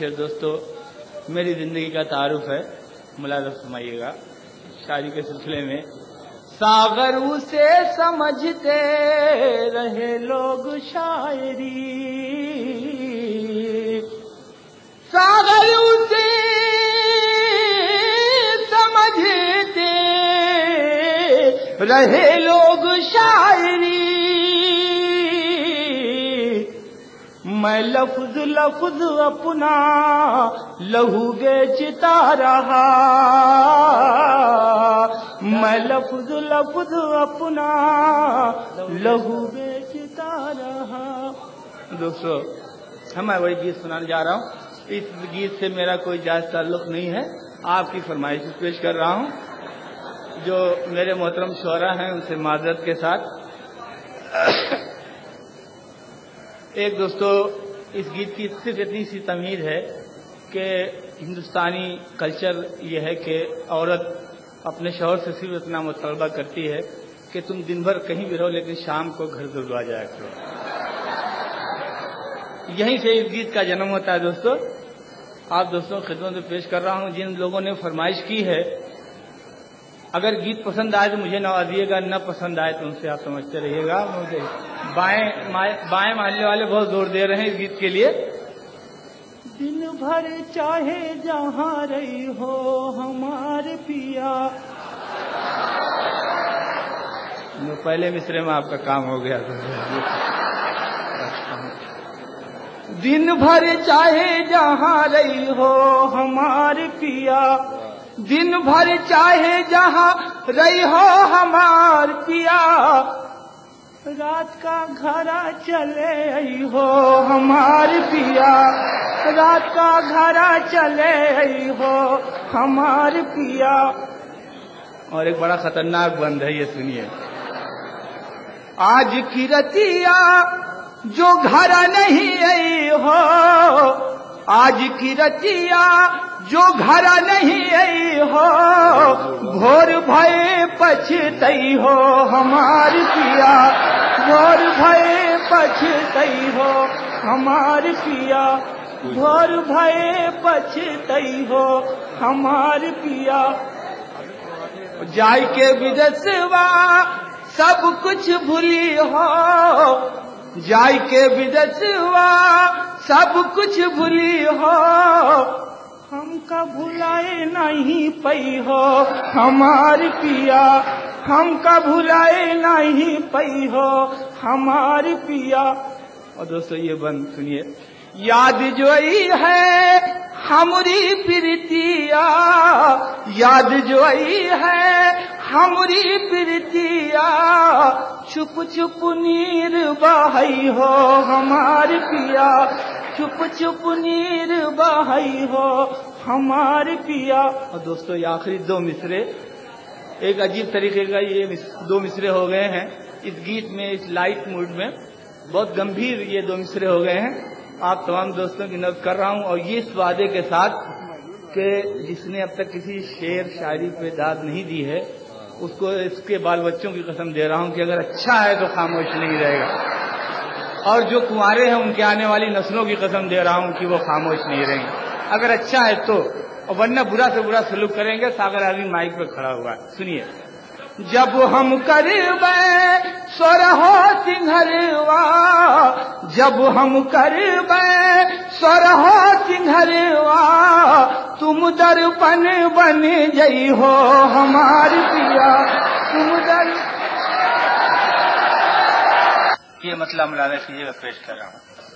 शेर दोस्तों, मेरी ज़िंदगी का तारुफ है। मुलाजम फरमाइएगा। शादी के सिलसिले में सागर उसे समझते रहे लोग शायरी। सागर उसे समझते रहे लोग शायरी। मैं लफ्ज लफ्ज अपना लहू बेचता रहा। मैं लफ्ज लफ्ज अपना लहू बेचता रहा। दोस्तों हम मैं वही गीत सुनाने जा रहा हूँ। इस गीत से मेरा कोई जायज़ ताल्लुक नहीं है। आपकी फरमाइश पेश कर रहा हूँ। जो मेरे मोहतरम शोरा हैं, उनसे माजरत के साथ एक दोस्तों, इस गीत की सिर्फ़ इतनी सी तमीज़ है कि हिंदुस्तानी कल्चर ये है कि औरत अपने शोहर से सिर्फ़ इतना मुतलबा करती है कि तुम दिन भर कहीं भी रहो, लेकिन शाम को घर ज़रूर आ जाया करो। यहीं से इस गीत का जन्म होता है दोस्तों। आप दोस्तों, खिदमत में पेश कर रहा हूँ। जिन लोगों ने फरमाइश की है, अगर गीत पसंद आए तो मुझे नवाजिएगा, न पसंद आए तो उनसे आप समझते रहिएगा। मुझे बाएँ बाएँ मानने वाले बहुत ज़ोर दे रहे हैं इस गीत के लिए। दिन भर चाहे जहाँ रही हो हमारे पिया। पहले मिसरे में आपका काम हो गया दिन भर चाहे जहाँ रही हो हमारे पिया। दिन भर चाहे जहाँ रही हो हमार पिया। रात का घरा चले आई हो हमार पिया। रात का घरा चले हो हमार पिया। और एक बड़ा खतरनाक बंद है, ये सुनिए। आज की रतिया जो घर नहीं आई हो, आज की रतिया जो घर नहीं आई हो, भोर भय पछतई हो हमार पिया। भोर भय पछतई हो, हमार पिया। भोर भय पछतई हो, हमार पिया। जाय के विदसवा, सब कुछ भूली हो। जाय के विदसवा, सब कुछ भूली हो। हमका भुलाए नहीं पई हो, हमार पिया। हमका भुलाए नहीं पई हो, हमार पिया। और दोस्तों, ये बंद सुनिए। याद जोई है हमारी प्रीतिया, याद जोई है हमारी प्रीतिया। छुप छुप नीर बहई हो हमार पिया। चुप चुप नीर बहई हो, हमारे पिया। और दोस्तों, ये आखिरी दो मिसरे। एक अजीब तरीके का ये दो मिसरे हो गए हैं। इस गीत में, इस लाइट मूड में बहुत गंभीर ये दो मिसरे हो गए हैं। आप तमाम दोस्तों की नज़र कर रहा हूँ, और ये इस वादे के साथ कि जिसने अब तक किसी शेर, शायरी पे दाद नहीं दी है, उसको इसके बाल बच्चों की कसम दे रहा हूँ कि अगर अच्छा है तो खामोश नहीं रहेगा। और जो कुंवारे हैं, उनके आने वाली नस्लों की कसम दे रहा हूँ कि वो खामोश नहीं रहेंगे अगर अच्छा है तो वरना बुरा से बुरा सलूक करेंगे, सागर आदमी माइक पर खड़ा हुआ सुनिए। जब हम करबे सोरहो सिंहरवा, जब हम करबे सोरहो सिंहरवा, तुम दर्पण बन जई हो हमारी पिया तुम दर मतलब हम लाने कीजिएगा पेश कर रहा हूँ।